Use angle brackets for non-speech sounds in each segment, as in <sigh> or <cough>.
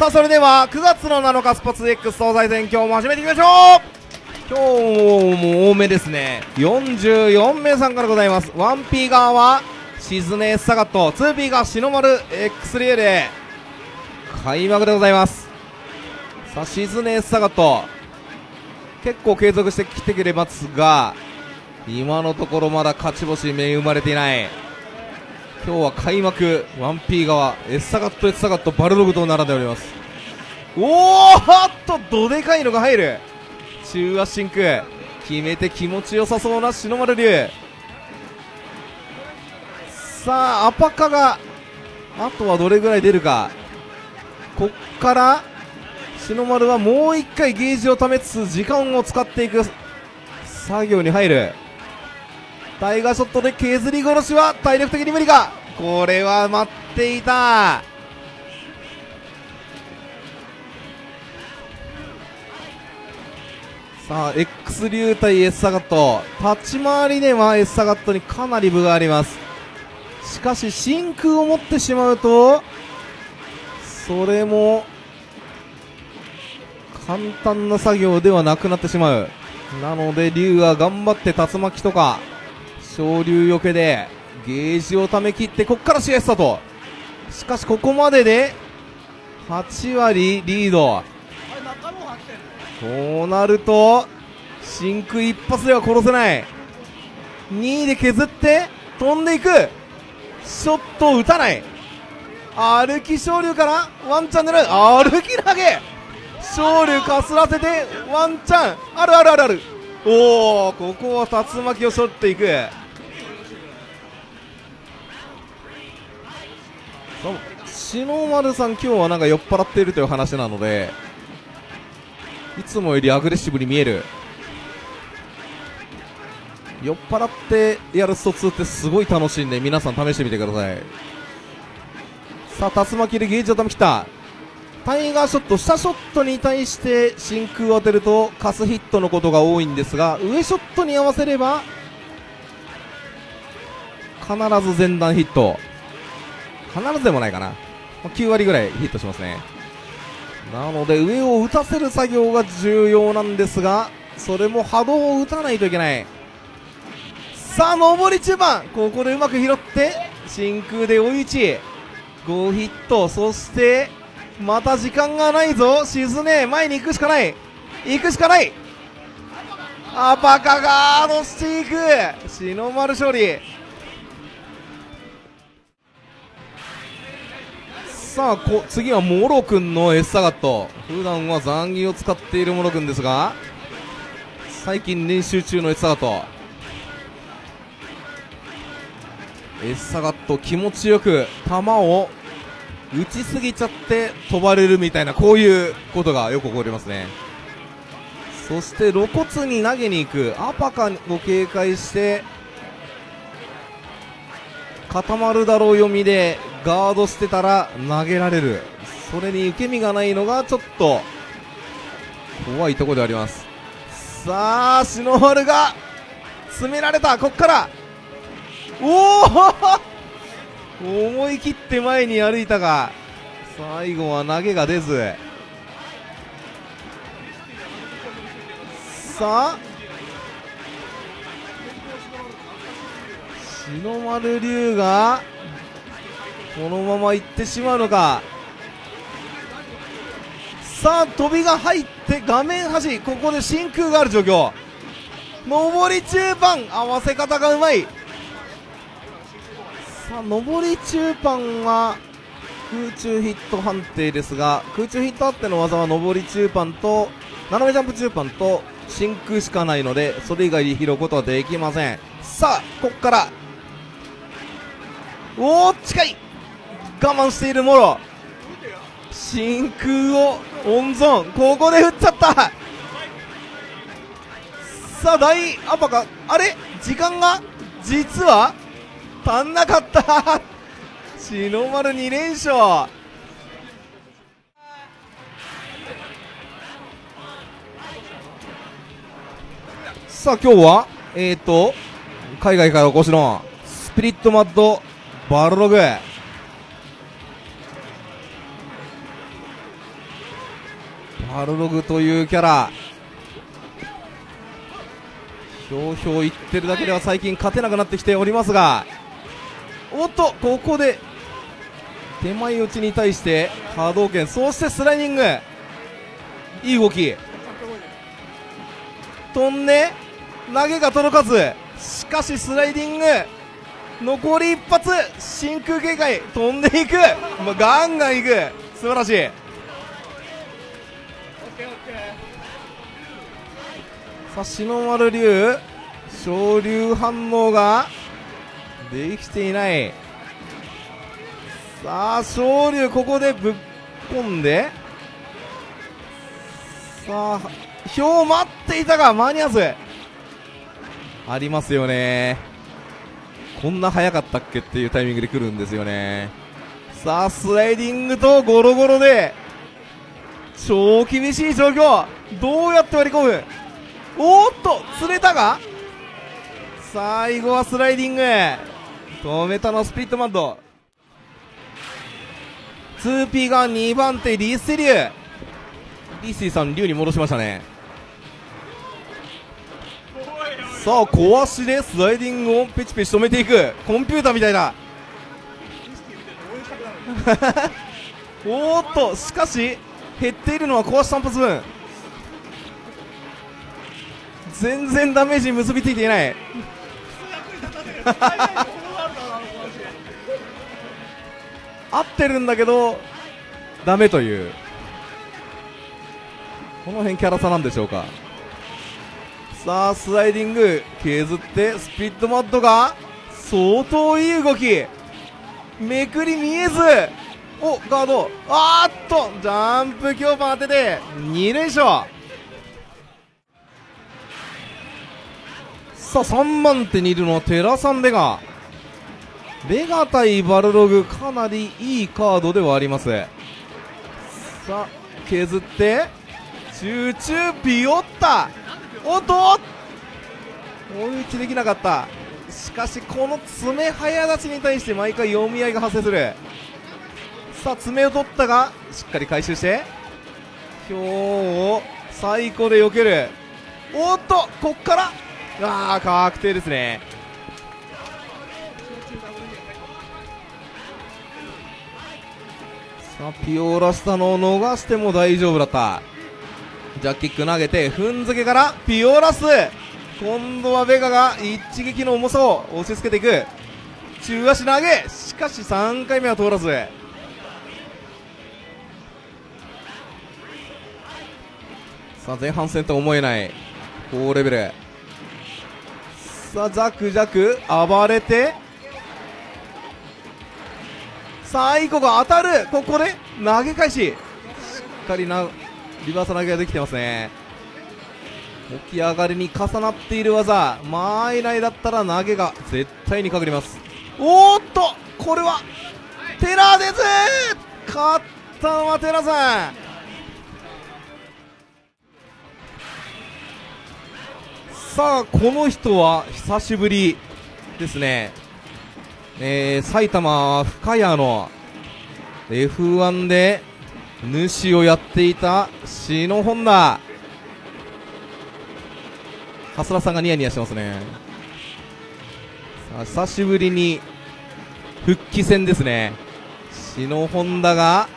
さあそれでは9月の7日スポーツ X 東西戦今日も始めていきましょう。今日も多めですね。44名さんからございます。1P 側はシズネサガット 2P が篠丸 X リエで開幕でございます。さあシズネサガット。結構継続してきてくれますが今のところまだ勝ち星恵まれていない。今日は開幕 1P 側 S サガット S サガットバルログと並んでおります。おおっとどでかいのが入る。中足真空決めて気持ちよさそうな篠丸龍。さあアパカがあとはどれぐらい出るか。こっから篠丸はもう1回ゲージをためつつ時間を使っていく作業に入る。タイガーショットで削り殺しは体力的に無理か？これは待っていた。さあ X 流対 S サガット。立ち回りでは S サガットにかなり分があります。しかし真空を持ってしまうとそれも簡単な作業ではなくなってしまう。なので竜は頑張って竜巻とか昇竜よけでゲージをためきってここから試合スタート。しかしここまでで8割リード。こうなると真空一発では殺せない。2位で削って飛んでいく。ショットを打たない。歩き昇竜からワンチャン狙う。歩き投げ。昇竜かすらせてワンチャン。あるあるあるある。おおここは竜巻を背負っていく。篠丸さん、今日はなんか酔っ払っているという話なのでいつもよりアグレッシブに見える。酔っ払ってやるスト2ってすごい楽しいんで皆さん試してみてください。さあ竜巻でゲージをためきた。タイガーショット下ショットに対して真空を当てるとカスヒットのことが多いんですが上ショットに合わせれば必ず前段ヒット。必ずでもないかな。9割ぐらいヒットしますね。なので上を打たせる作業が重要なんですがそれも波動を打たないといけない。さあ上り中盤。ここでうまく拾って真空で追い打ち。5ヒット。そしてまた時間がないぞ。沈ね前に行くしかない。行くしかない。アパカガードしていく。篠丸勝利。さあこ次はモロ君の S サガット。普段は残儀を使っているモロ君ですが最近練習中の S サガット。S サガット気持ちよく球を打ちすぎちゃって飛ばれるみたいなこういうことがよく起こりますね。そして露骨に投げに行く。アパカを警戒して固まるだろう読みでガードしてたら投げられる。それに受け身がないのがちょっと怖いところであります。さあ篠原が詰められた。ここから。おお <laughs> 思い切って前に歩いたが最後は投げが出ず。さあ篠丸龍がこのまま行ってしまうのか。さあ飛びが入って画面端ここで真空がある状況。上り中盤合わせ方がうまい。さあ上り中盤は空中ヒット判定ですが空中ヒットあっての技は上り中盤と斜めジャンプ中盤と真空しかないのでそれ以外で拾うことはできません。さあここからおお近い。我慢しているモロ。真空を温存。ここで振っちゃった。さあ大アパかあれ？時間が実は足んなかった。<laughs> 篠丸2連勝。さあ今日はえっ、ー、と海外からお越しのスピリットマッドバルログ。バルログというキャラ。ひょうひょう言ってるだけでは最近勝てなくなってきておりますが。おっとここで手前打ちに対して波動拳そしてスライディング。いい動き。飛んで投げが届かず。しかしスライディング。残り一発真空警戒飛んでいく、まあ、ガンガンいく。素晴らしい。さあ篠丸龍昇竜反応ができていない。さあ昇竜ここでぶっ込んで。さあ票待っていたが間に合わず。ありますよね。こんな早かったっけっていうタイミングで来るんですよね。さあスライディングとゴロゴロで。超厳しい状況。どうやって割り込む？おっと釣れたが？最後はスライディング。止めたのスピットマッド。2P が2番手リースリュー。リースさん竜に戻しましたね。さあ壊しでスライディングをペチペチ止めていく。コンピューターみたいな。<laughs> おっとしかし減っているのは壊し単発分。全然ダメージに結びついていない。<laughs> 合ってるんだけどダメという。この辺キャラ差なんでしょうか。さあスライディング。削ってスピットマットが相当いい動き。めくり見えず。おガード。あーっとジャンプ強パン当てて2連勝。さあ3番手にいるのはテラサンベガベガ対バルログかなりいいカードではあります。さあ削って集中ピヨッタ。おっと！追い打ちできなかった。しかしこの爪早立ちに対して毎回読み合いが発生する。さあ爪を取ったがしっかり回収して。今日を最高で避ける。おっと！こっから！ああ確定ですね。さあピオーラしたのを逃しても大丈夫だった。ジャッキック投げて踏んづけからピオラス。今度はベガが一撃の重さを押し付けていく。中足投げ。しかし3回目は通らず。さあ前半戦と思えない。高レベル。さあザクザク。暴れて。最後が当たる。ここで投げ返し。しっかりなリバーサ投げができてますね。起き上がりに重なっている技。間合い内だったら投げが絶対にかかります。おーっとこれはテラです！勝ったのはテラさん。さあこの人は久しぶりですね。えー、埼玉深谷の F1 で主をやっていた篠本田ハスラさんがニヤニヤしてますね。さあ久しぶりに復帰戦ですね。篠本田が。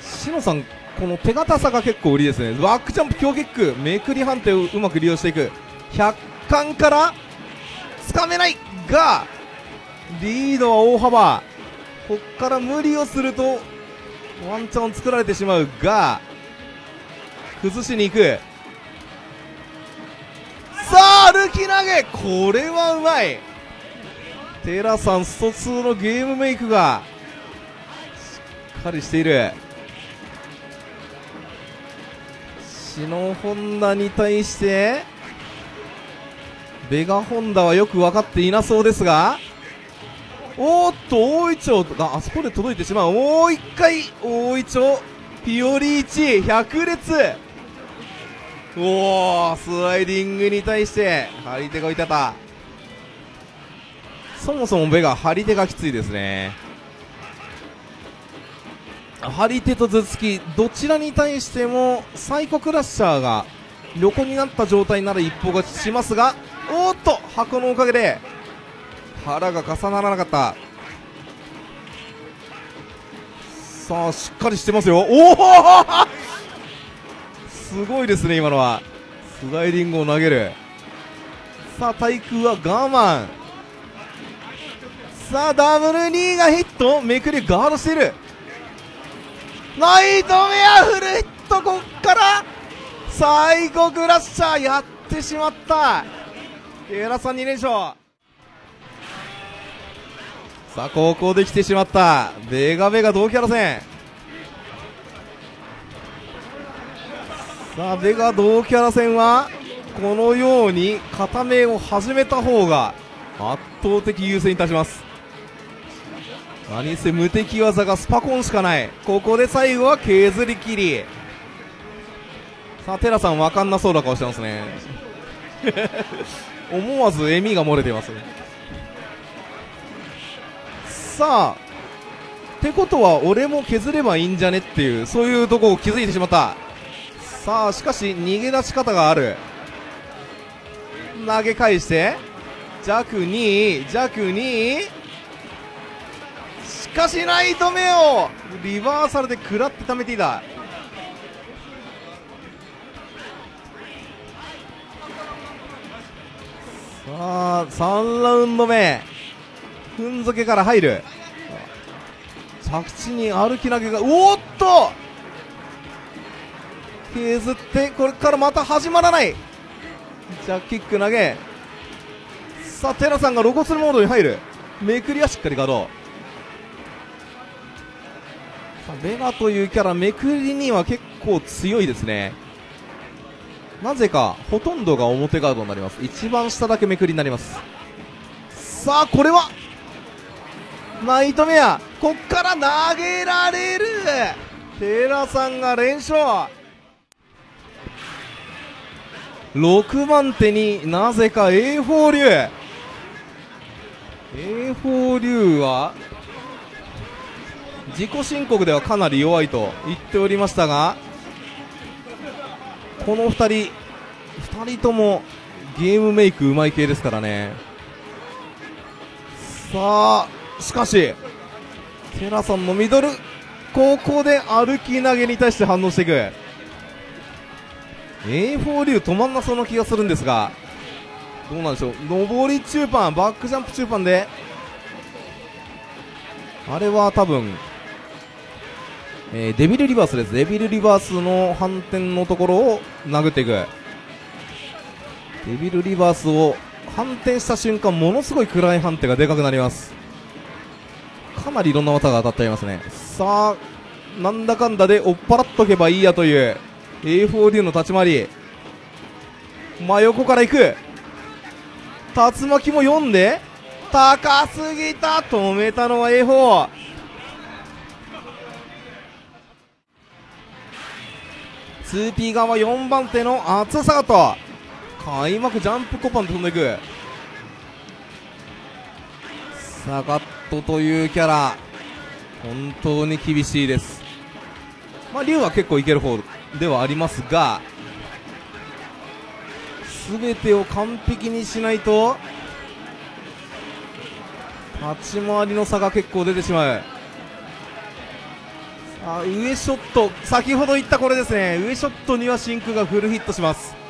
篠さんこの手堅さが結構売りですね。バックジャンプ強キックめくり判定をうまく利用していく。100巻からつかめないがリードは大幅。こっから無理をするとワンチャン作られてしまうが崩しに行く。さあ歩き投げ。これはうまい。テラさんスト2のゲームメイクがしっかりしている。篠本田に対してベガホンダはよく分かっていなそうですがおっと大井町があそこで届いてしまう。もう一回大井町ピオリーチ百列。おおスライディングに対して張り手が置いてたそもそもベガ張り手がきついですね。張り手と頭突きどちらに対してもサイコクラッシャーが横になった状態なら一歩勝ちしますがおっと箱のおかげで腹が重ならなかった。さあしっかりしてますよ。おお <laughs> すごいですね今のは。スライディングを投げる。さあ対空は我慢。さあダブル2がヒット。めくりガードしている。ナイトメアフルヒットこっから。最後クラッシャーやってしまった。エラさん2連勝。さあ高校できてしまった。ベガベガ同キャラ戦さあベガ同キャラ戦はこのように片目を始めた方が圧倒的優先いたします。何せ無敵技がスパコンしかない。ここで最後は削り切り。さあテラさん分かんなそうな顔してますね。<laughs> 思わず笑みが漏れてますね。さあってことは俺も削ればいいんじゃねっていうそういうとこを気づいてしまった。さあしかし逃げ出し方がある。投げ返して弱2弱2かしナイト目をリバーサルで食らってためていた。さあ3ラウンド目。踏んづけから入る。着地に歩き投げがおっと！削ってこれからまた始まらない。ジャッキック投げ。さあテラさんがロコスルモードに入る。めくりはしっかりガードさあベガというキャラめくりには結構強いですね。なぜかほとんどが表ガードになります。一番下だけめくりになります。さあこれはナイトメアこっから投げられる。テラさんが連勝。6番手になぜか A4 竜 A4 竜は自己申告ではかなり弱いと言っておりましたがこの2人2人ともゲームメイクうまい系ですからね。さあしかしテラさんのミドルここで歩き投げに対して反応していく。A4 竜止まんなそうな気がするんですがどうなんでしょう。上り中盤バックジャンプ中盤であれは多分えー、デビルリバースです。デビルリバースの反転のところを殴っていく。デビルリバースを反転した瞬間ものすごい暗い判定がでかくなります。かなりいろんな技が当たっていますね。さあなんだかんだで追っ払っとけばいいやという A4D の立ち回り。真横から行く。竜巻も読んで高すぎた！止めたのは A4 2P 側4番手の厚さと開幕ジャンプコパンで飛んでいく。サガットというキャラ。本当に厳しいです。まあ龍は結構いける方ではありますが全てを完璧にしないと立ち回りの差が結構出てしまう。あ上ショット。先ほど言ったこれですね。上ショットには真空がフルヒットします。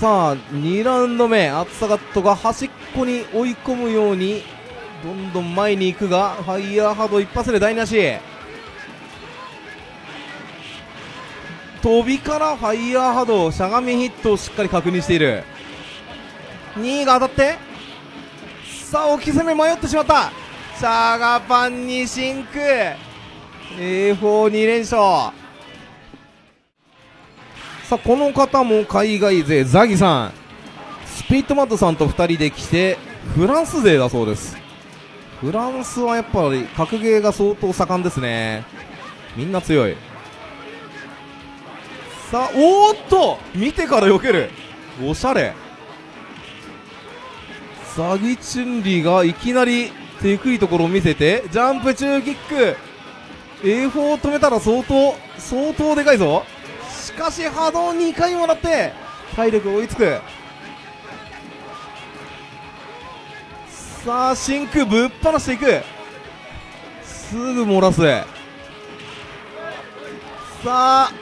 さあ2ラウンド目アツサガットが端っこに追い込むようにどんどん前に行くがファイヤーハード一発で台無し。飛びからファイヤーハードしゃがみヒットをしっかり確認している。2位が当たってさあ置き攻め迷ってしまった。シャガパンに真空 A42 連勝。さあこの方も海外勢ザギさん。スピットマットさんと2人で来てフランス勢だそうです。フランスはやっぱり格ゲーが相当盛んですね。みんな強い。さあおっと見てから避ける。おしゃれ。ザギチュンリがいきなりテクいところを見せてジャンプ中キック。A4 止めたら相当相当でかいぞ。かし波動2回もらって体力追いつく。さあ真空ぶっ放していく。すぐ漏らす。さあ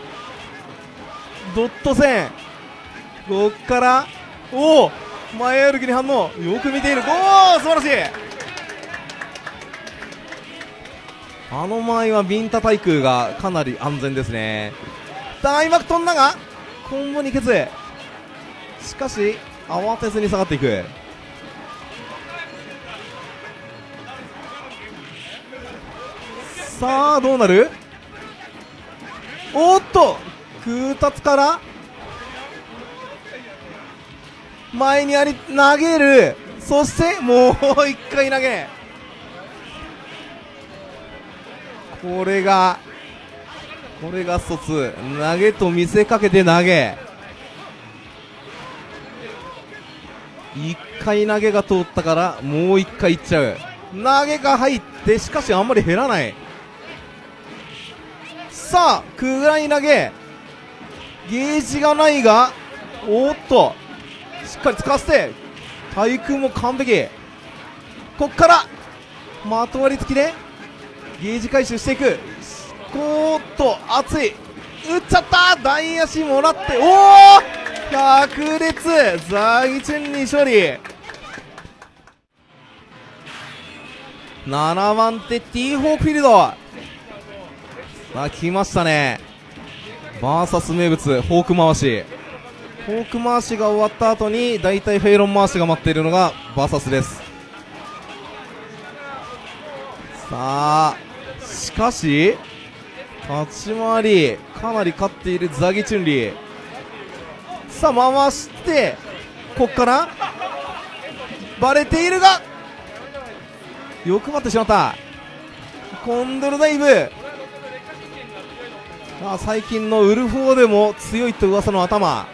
ドット戦こっから。おお前歩きに反応。よく見ている。おお素晴らしい。あの前はビンタ対空がかなり安全ですね。大幕飛んだがコンボに決しかし慌てずに下がっていく。さあどうなる？おっと空達から前にあり投げる。そしてもう一回投げ。これがこれが卒投げと見せかけて投げ。1回投げが通ったからもう1回いっちゃう。投げが入ってしかしあんまり減らない。さあくぐらい投げ。ゲージがないがおっとしっかり使わせて対空も完璧。こっからまとわりつきでゲージ回収していく。こーっと熱い。打っちゃった。大足もらっておお百列ザーギチュンに勝利7番手ティーホークフィールド。さあ来ましたね。バーサス名物フォーク回し。フォーク回しが終わった後に大体フェイロン回しが待っているのがバーサスです。さあしかし立ち回りかなり勝っているザギチュンリー。さあ回してこっからバレているがよく待ってしまった。コンドルダイブ。まあ、最近のウルフォーでも強いと噂の頭。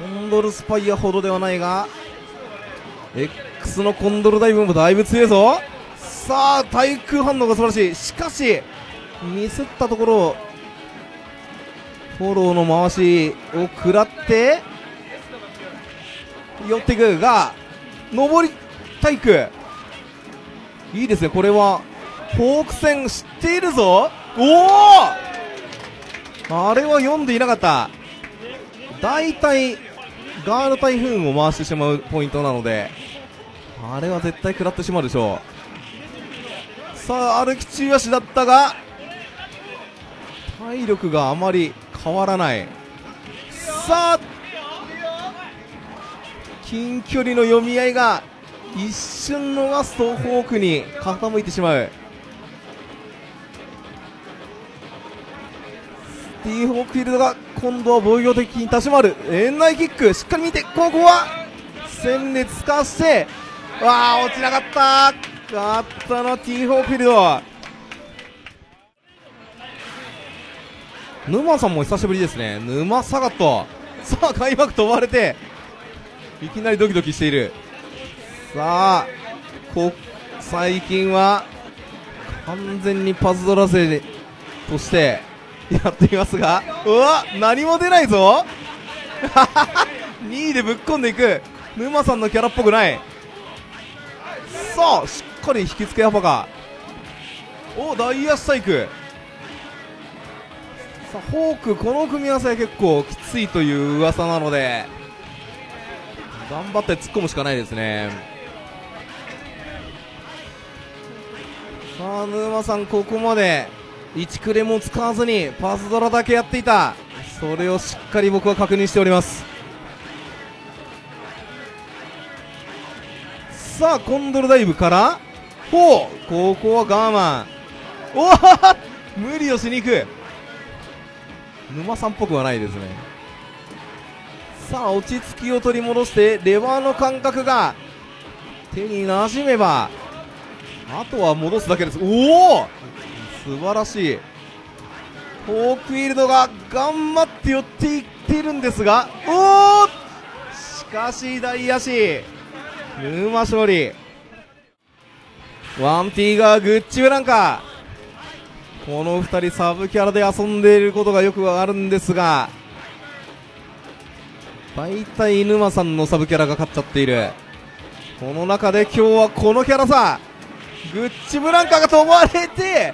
コンドルスパイアほどではないが X のコンドルダイブもだいぶ強いぞ。さあ対空反応が素晴らしい。しかしミスったところフォローの回しを食らって寄っていく。が上り体育。いいですね。これはフォーク戦知っているぞ。おおあれは読んでいなかった。大体ガール台風を回してしまうポイントなのであれは絶対食らってしまうでしょう。さあ歩き中足だったが体力があまり変わらない。さあ近距離の読み合いが一瞬逃すとフォークに傾いてしまう。ティーホークフィールドが今度は防御的に立ち回る。園内キックしっかり見てここは戦列かしてわあ落ちなかった。勝ったのティーホーフィールド。沼さんも久しぶりですね。沼サガットさあ開幕飛ばれていきなりドキドキしている。さあこ最近は完全にパズドラ勢としてやっていますがうわ何も出ないぞ。<laughs> 2位でぶっ込んでいく。沼さんのキャラっぽくない。さあかり引き付け幅が。おダイヤスタイク。さあフォークこの組み合わせは結構きついという噂なので。頑張って突っ込むしかないですね。さあ沼さんここまで1クレも使わずにパスドラだけやっていた。それをしっかり僕は確認しております。さあコンドルダイブからほうここは我慢。おお無理をしに行く。沼さんっぽくはないですね。さあ落ち着きを取り戻してレバーの感覚が手になじめばあとは戻すだけです。おお素晴らしい。フォークフィールドが頑張って寄っていってるんですがおおししかし大足。沼勝利。ワンピーがグッチブランカこの2人サブキャラで遊んでいることがよくあるんですが大体沼さんのサブキャラが勝っちゃっている。この中で今日はこのキャラさ。グッチブランカが飛ばれて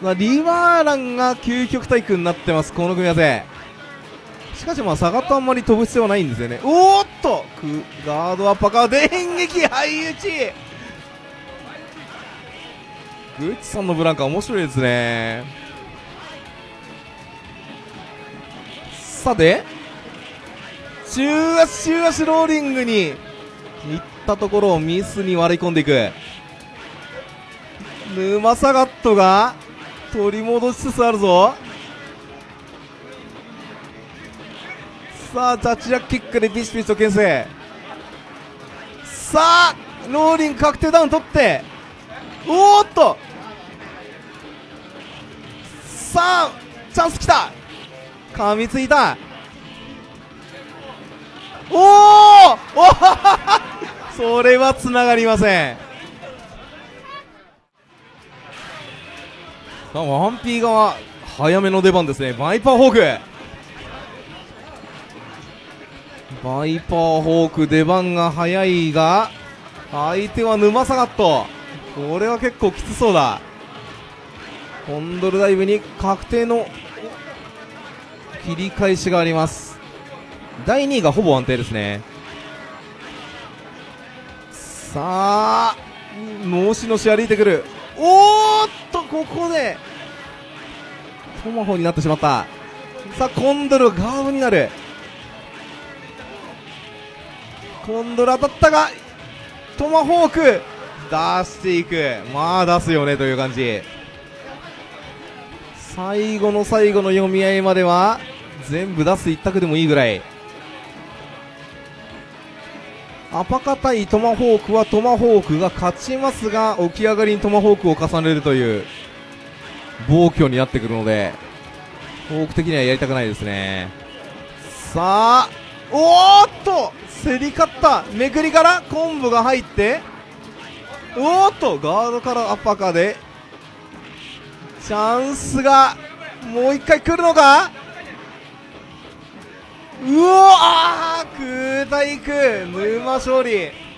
まあ、リバーランが究極対空になってますこの組み合わせ。しかしまあサガットあんまり飛ぶ必要はないんですよね。おーっとガードアッパーカー電撃相打ちグッチさんのブランカ面白いですね。さて中足中足ローリングに行ったところをミスに割り込んでいく。沼サガットが取り戻しつつあるぞ。さあタッチジャックキックでビシビシと牽制。さあローリン確定ダウン取っておーっと。さあチャンスきた。噛みついた。おおお <laughs> それはつながりません。ワンピー側早めの出番ですね。バイパーホーク。バイパーホーク出番が早いが相手は沼サガットこれは結構きつそうだ。コンドルダイブに確定の切り返しがあります。第2位がほぼ安定ですね。さあ脳死のし歩いてくる。おーっとここでトマホになってしまった。さあコンドルガードになる。コンドル当たったがトマホーク。出していく。まあ出すよねという感じ。最後の最後の読み合いまでは全部出す一択でもいいぐらい。アパカ対トマホークはトマホークが勝ちますが起き上がりにトマホークを重ねるという暴挙になってくるのでフォーク的にはやりたくないですね。さあおーっと競り勝っためくりからコンボが入っておーっとガードからアッパーカーでチャンスがもう一回来るのか？うおあー空対空沼勝利。